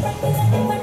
Música